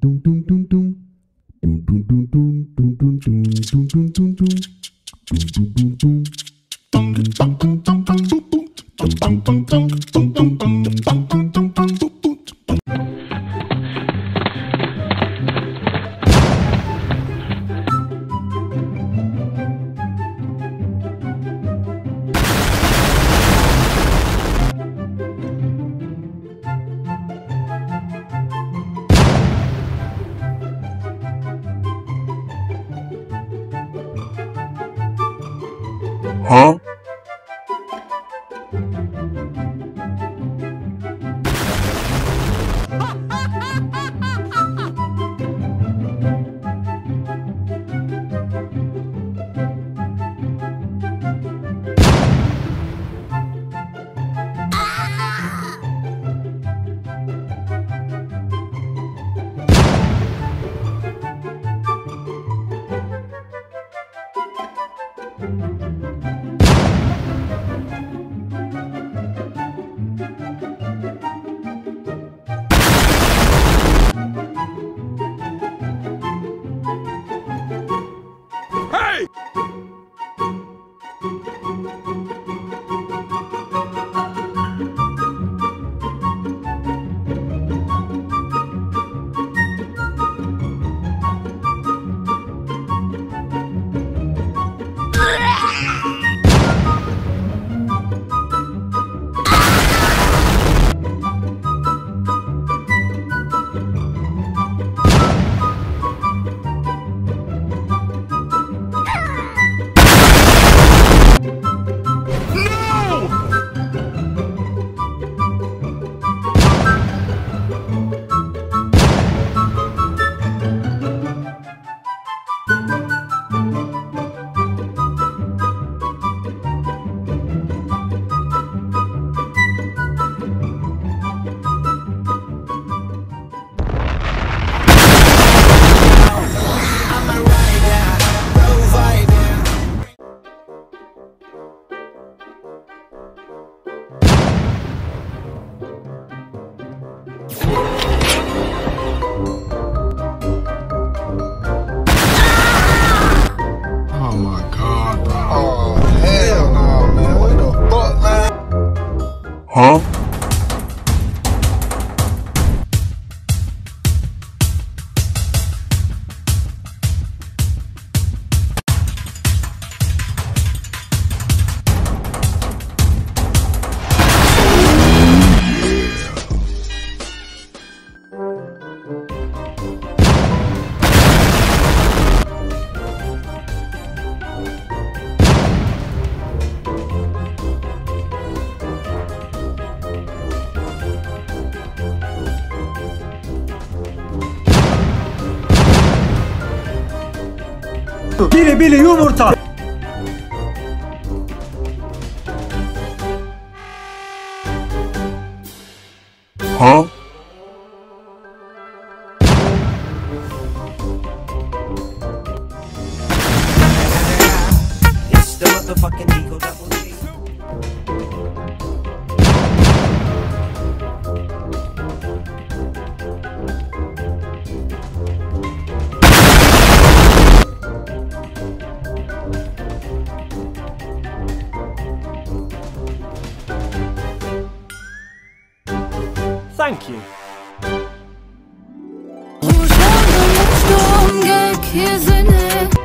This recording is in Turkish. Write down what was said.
tung tung tung tung tung tung tung tung tung tung tung tung tung tung tung tung tung tung tung Huh? God, Bili bili yumurta. Huh? It's the motherfucking sanki. Uçardım uçtum gökyüzüne